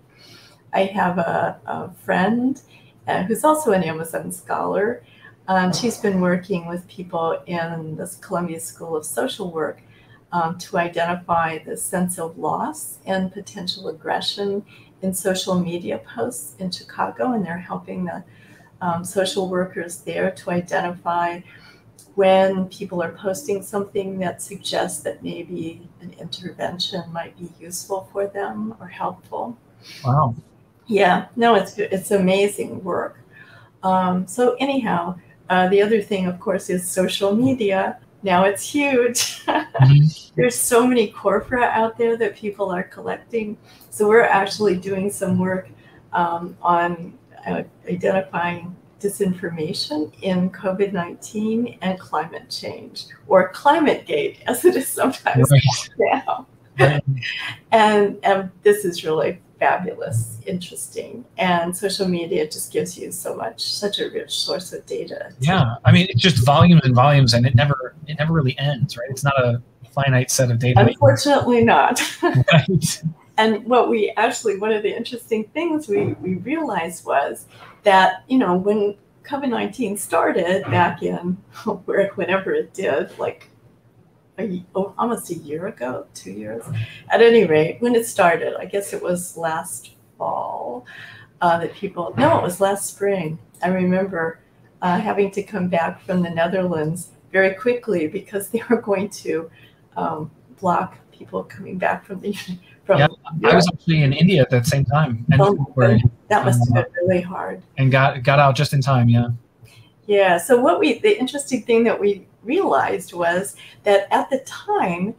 Speaker 2: I have a, a friend uh, who's also an Amazon scholar. Um, she's been working with people in this Columbia School of Social Work um, to identify the sense of loss and potential aggression in social media posts in Chicago, and they're helping the um, social workers there to identify when people are posting something that suggests that maybe an intervention might be useful for them or helpful.
Speaker 1: Wow.
Speaker 2: Yeah, no, it's it's amazing work. Um, so anyhow, uh, the other thing, of course, is social media. Now it's huge. <laughs>
Speaker 1: Mhm.
Speaker 2: There's so many corpora out there that people are collecting. So we're actually doing some work um, on uh, identifying disinformation in COVID 19 and climate change, or climate gate, <laughs> as it is sometimes
Speaker 1: Right.
Speaker 2: now.
Speaker 1: Right. <laughs>
Speaker 2: And, and this is really fabulous, interesting. And social media just gives you so much, such a rich source of data.
Speaker 1: Yeah. I mean, it's just volumes and volumes, and it never it never really ends, right? It's not a finite set of data.
Speaker 2: Unfortunately, not. <laughs>
Speaker 1: Right.
Speaker 2: And what we actually, one of the interesting things we, we realized was that, you know, when COVID 19 started back in <laughs> whenever it did, like a, oh, almost a year ago, two years, at any rate, when it started, I guess it was last fall uh, that people, no, it was last spring. I remember uh, having to come back from the Netherlands very quickly because they were going to um, block people coming back from the <laughs> from
Speaker 1: Yeah, I was actually in India at that same time, and
Speaker 2: Oh, That must have uh, been really hard.
Speaker 1: and got got out just in time. Yeah.
Speaker 2: Yeah. So what we the interesting thing that we realized was that at the time,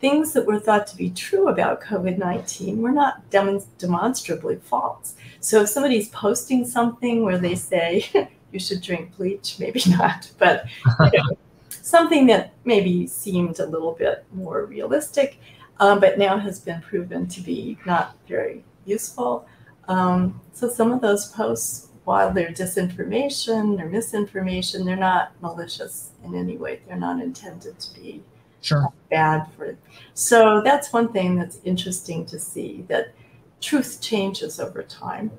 Speaker 2: things that were thought to be true about COVID nineteen were not demon- demonstrably false. So if somebody's posting something where they say <laughs> you should drink bleach, maybe <laughs> not, but you know, <laughs> something that maybe seemed a little bit more realistic, um, but now has been proven to be not very useful. Um, so some of those posts, while they're disinformation or misinformation, they're not malicious in any way. They're not intended to be
Speaker 1: Sure.
Speaker 2: bad for. So that's one thing that's interesting to see that truth changes over time,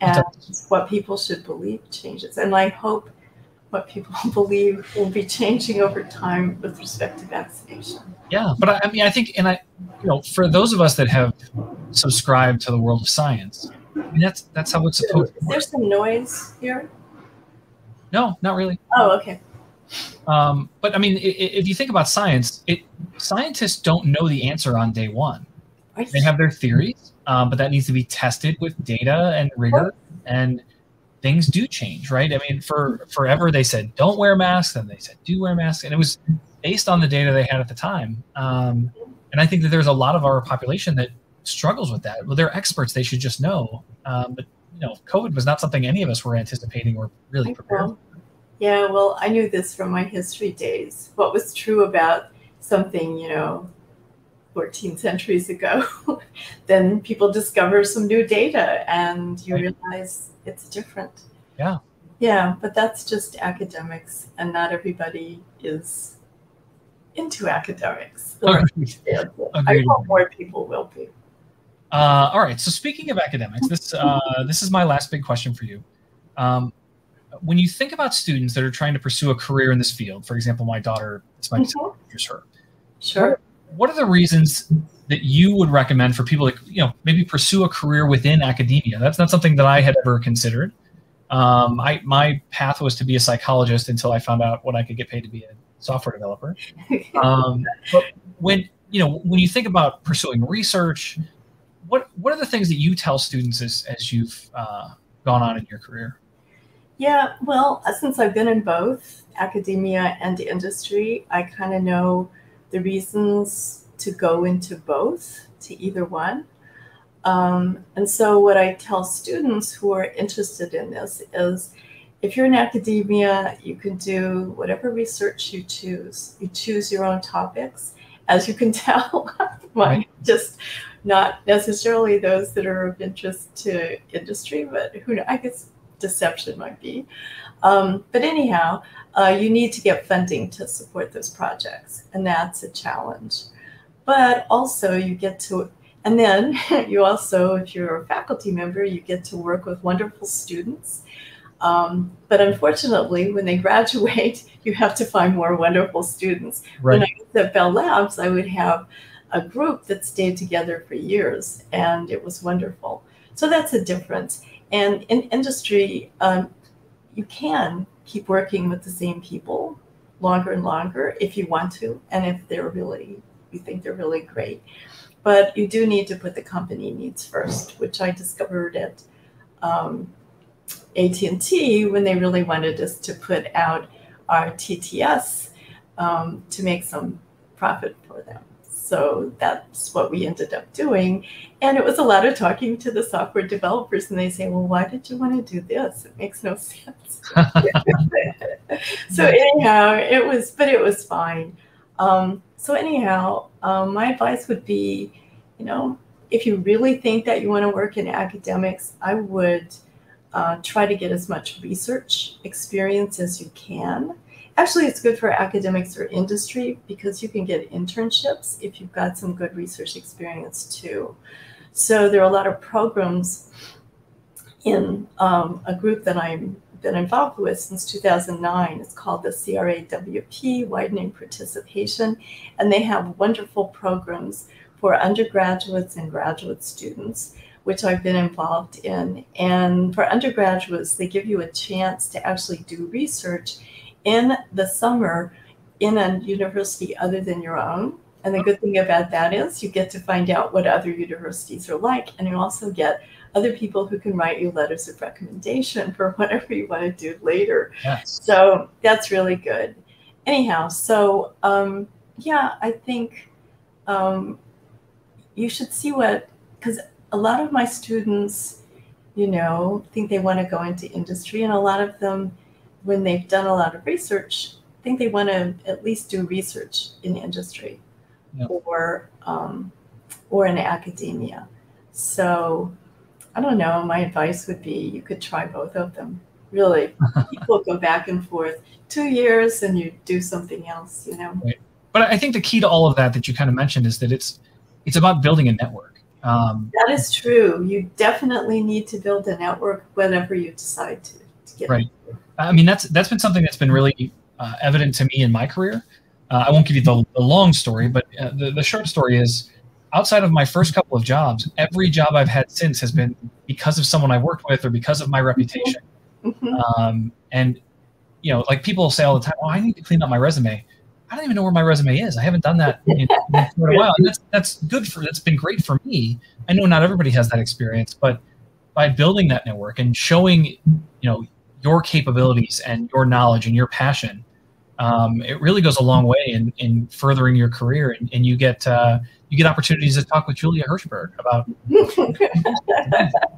Speaker 2: and what people should believe changes. And I hope what people <laughs> believe will be changing over time with respect to vaccination.
Speaker 1: Yeah, but I, I mean, I think, and I, you know, for those of us that have subscribed to the world of science, I mean, that's that's how it's supposed to be
Speaker 2: Is there some noise here?
Speaker 1: No, not really.
Speaker 2: Oh, okay.
Speaker 1: Um, but I mean, if you think about science, it scientists don't know the answer on day one. They have their theories, um, but that needs to be tested with data and rigor. And things do change, right? I mean, for forever they said don't wear masks, and they said do wear masks, and it was based on the data they had at the time. Um, and I think that there's a lot of our population that struggles with that. Well, they're experts; they should just know. Um, but you know, COVID was not something any of us were anticipating or really prepared.
Speaker 2: Yeah, well, I knew this from my history days. What was true about something, you know, 14 centuries ago, <laughs> then people discover some new data and you
Speaker 1: Right.
Speaker 2: realize it's different.
Speaker 1: Yeah.
Speaker 2: Yeah, but that's just academics, and not everybody is into academics. I hope more people will be.
Speaker 1: Uh, all right. So speaking of academics, this uh, this is my last big question for you. Um, when you think about students that are trying to pursue a career in this field, for example, my daughter, this might be
Speaker 2: Mhm.
Speaker 1: just her.
Speaker 2: Sure.
Speaker 1: What are the reasons that you would recommend for people to, you know, maybe pursue a career within academia? That's not something that I had ever considered. Um, I my path was to be a psychologist until I found out what I could get paid to be a software developer. <laughs> Um, but when you know when you think about pursuing research, what what are the things that you tell students as as you've uh, gone on in your career?
Speaker 2: Yeah, well, uh, since I've been in both academia and industry, I kind of know the reasons to go into both, to either one. Um, and so, what I tell students who are interested in this is if you're in academia, you can do whatever research you choose. You choose your own topics. As you can <laughs> tell, mine just not necessarily those that are of interest to industry, but who knows? I guess deception might be. Um, but anyhow, uh, you need to get funding to support those projects, and that's a challenge. But also, you get to, and then <laughs> you also, if you're a faculty member, you get to work with wonderful students. Um, but unfortunately, when they graduate, <laughs> you have to find more wonderful students. When I was at Bell Labs, I would have a group that stayed together for years, and it was wonderful. So that's a difference. And in industry, um, you can keep working with the same people longer and longer if you want to, and if they're really, you think they're really great. But you do need to put the company needs first, which I discovered at um, AT&T when they really wanted us to put out our TTS um, to make some profit for them. So that's what we ended up doing. And it was a lot of talking to the software developers, and they say, Well, why did you want to do this? It makes no sense. <laughs> so, anyhow, it was, but it was fine. Um, so, anyhow, um, my advice would be you know, if you really think that you want to work in academics, I would uh, try to get as much research experience as you can. Actually, it's good for academics or industry because you can get internships if you've got some good research experience too. So there are a lot of programs in um, a group that I'm been involved with since 2009. It's called the CRA-WP, Widening Participation, and they have wonderful programs for undergraduates and graduate students, which I've been involved in. And for undergraduates, they give you a chance to actually do research in the summer in a university other than your own. And the good thing about that is you get to find out what other universities are like, and you also get other people who can write you letters of recommendation <laughs> for whatever you want to do later.
Speaker 1: Yes.
Speaker 2: So that's really good. Anyhow, so um, yeah, I think um, you should see what, because a lot of my students, you know, think they want to go into industry, and a lot of them, when they've done a lot of research, think they want to at least do research in industry
Speaker 1: Yep.
Speaker 2: or um, or in academia. So I don't know. My advice would be you could try both of them. Really, <laughs> people go back and forth. Two years, and you do something else. You know.
Speaker 1: But I think the key to all of that that you kind of mentioned is that it's it's about building a network. Um,
Speaker 2: That is true. You definitely need to build a network whenever you decide to, to get
Speaker 1: Right. I mean, that's that's been something that's been really uh, evident to me in my career. Uh, I won't give you the, the long story, but uh, the, the short story is outside of my first couple of jobs, every job I've had since has been because of someone I worked with or because of my reputation. Mm-hmm. Um, and you know, like people say all the time, "Oh, I need to clean up my resume." I don't even know where my resume is. I haven't done that in, in a while. And that's that's good for that's been great for me. I know not everybody has that experience, but by building that network and showing, you know, your capabilities and your knowledge and your passion, um, it really goes a long way in, in furthering your career. And, and you get uh, you get opportunities to talk with Julia Hirschberg about. <laughs>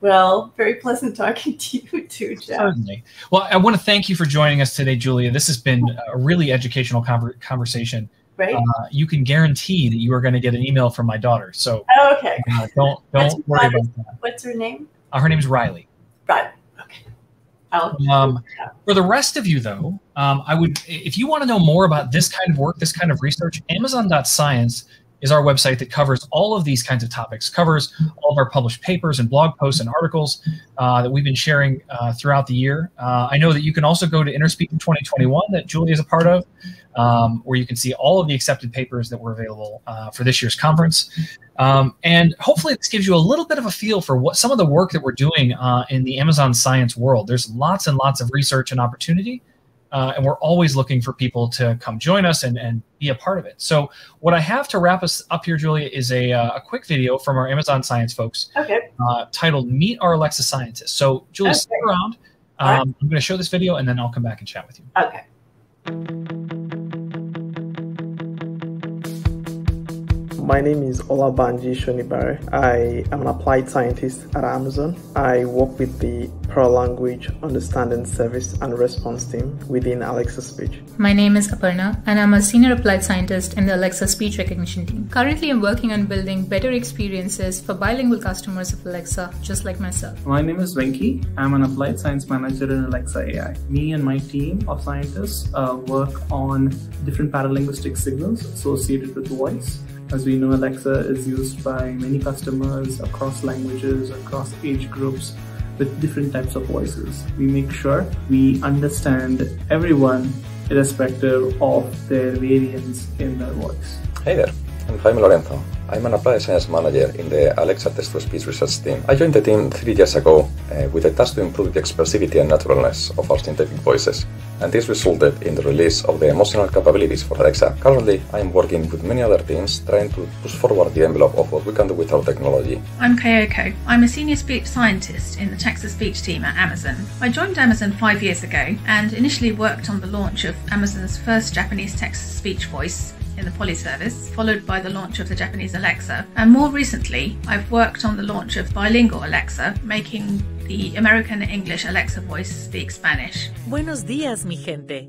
Speaker 2: well, very pleasant talking to you <laughs> too, Jeff.
Speaker 1: Certainly. Well, I want to thank you for joining us today, Julia. This has been a really educational conver- conversation.
Speaker 2: Right. Uh,
Speaker 1: you can guarantee that you are going to get an email from my daughter. So
Speaker 2: oh, okay.
Speaker 1: Uh, don't <laughs> don't worry about that.
Speaker 2: What's her name?
Speaker 1: Uh, her name is Riley.
Speaker 2: Right. Okay.
Speaker 1: Um, for the rest of you, though, um, I would, if you want to know more about this kind of work, this kind of research, Amazon.science is our website that covers all of these kinds of topics, covers all of our published papers and blog posts and articles uh, that we've been sharing uh, throughout the year. Uh, I know that you can also go to Interspeech 2021 that Julie is a part of, um, where you can see all of the accepted papers that were available uh, for this year's conference. Um, and hopefully this gives you a little bit of a feel for what some of the work that we're doing uh, in the Amazon science world. There's lots and lots of research and opportunity. Uh, and we're always looking for people to come join us and, and be a part of it. So, what I have to wrap us up here, Julia, is a, uh, a quick video from our Amazon Science folks
Speaker 2: okay.
Speaker 1: uh, titled Meet Our Alexa Scientists. So, Julia, okay. stick around. Um, right. I'm going to show this video and then I'll come back and chat with you.
Speaker 2: Okay.
Speaker 3: My name is Olabanji Shonibare. I am an applied scientist at Amazon. I work with the Paralanguage Understanding Service and Response team within Alexa Speech.
Speaker 4: My name is Aparna, and I'm a senior applied scientist in the Alexa Speech Recognition team. Currently, I'm working on building better experiences for bilingual customers of Alexa, just like myself.
Speaker 5: My name is Venki. I'm an applied science manager in Alexa AI. Me and my team of scientists uh, work on different paralinguistic signals associated with voice as we know, Alexa is used by many customers across languages, across age groups, with different types of voices. We make sure we understand everyone irrespective of their variance in their voice.
Speaker 6: Hey there, I'm Jaime Lorenzo. I'm an applied science manager in the Alexa text-to-speech research team. I joined the team three years ago uh, with a task to improve the expressivity and naturalness of our synthetic voices, and this resulted in the release of the emotional capabilities for Alexa. Currently, I am working with many other teams trying to push forward the envelope of what we can do with our technology.
Speaker 7: I'm Kayoko. I'm a senior speech scientist in the text-to-speech team at Amazon. I joined Amazon five years ago and initially worked on the launch of Amazon's first Japanese text-to-speech voice in the Polly service, followed by the launch of the Japanese Alexa. And more recently, I've worked on the launch of bilingual Alexa, making the American English Alexa voice speak Spanish.
Speaker 8: Buenos días, mi gente.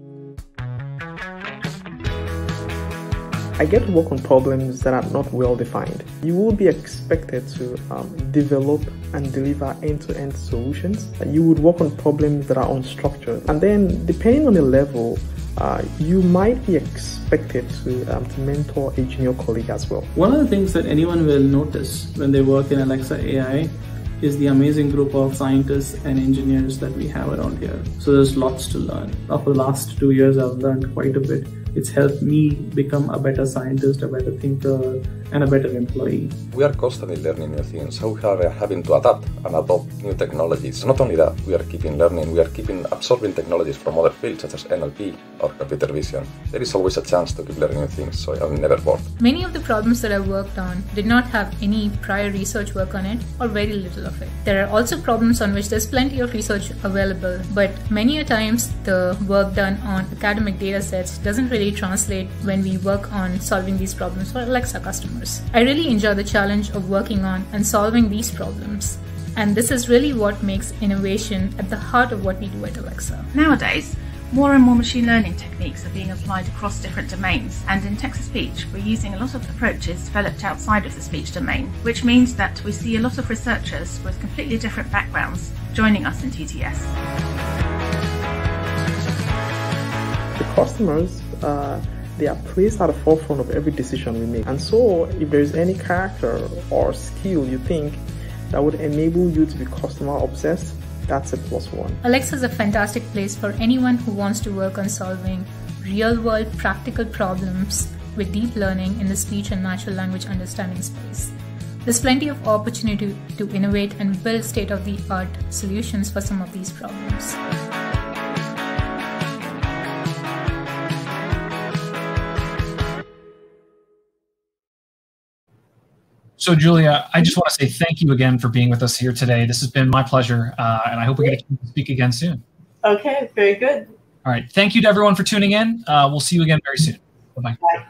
Speaker 3: I get to work on problems that are not well defined. You will be expected to um, develop and deliver end to end solutions. You would work on problems that are unstructured. And then, depending on the level, uh, you might be expected to, um, to mentor a junior colleague as well.
Speaker 5: One of the things that anyone will notice when they work in Alexa AI is the amazing group of scientists and engineers that we have around here. So there's lots to learn. Over the last two years, I've learned quite a bit it's helped me become a better scientist, a better thinker, and a better employee.
Speaker 6: We are constantly learning new things, so we are having to adapt and adopt new technologies. Not only that, we are keeping learning, we are keeping absorbing technologies from other fields such as NLP or computer vision. There is always a chance to keep learning new things, so I'm never bored.
Speaker 4: Many of the problems that I worked on did not have any prior research work on it or very little of it. There are also problems on which there's plenty of research available, but many a times the work done on academic data sets doesn't really translate when we work on solving these problems for Alexa customers. I really enjoy the challenge of working on and solving these problems. And this is really what makes innovation at the heart of what we do at Alexa.
Speaker 7: Nowadays, more and more machine learning techniques are being applied across different domains, and in text to speech, we're using a lot of approaches developed outside of the speech domain, which means that we see a lot of researchers with completely different backgrounds joining us in TTS.
Speaker 3: The customers uh, they are placed at the forefront of every decision we make. And so, if there's any character or skill you think that would enable you to be customer obsessed, that's a plus one.
Speaker 4: Alexa is a fantastic place for anyone who wants to work on solving real world practical problems with deep learning in the speech and natural language understanding space. There's plenty of opportunity to innovate and build state of the art solutions for some of these problems.
Speaker 1: So, Julia, I just want to say thank you again for being with us here today. This has been my pleasure, uh, and I hope we get to speak again soon.
Speaker 2: Okay, very good.
Speaker 1: All right. Thank you to everyone for tuning in. Uh, we'll see you again very soon. Bye-bye.
Speaker 2: Bye.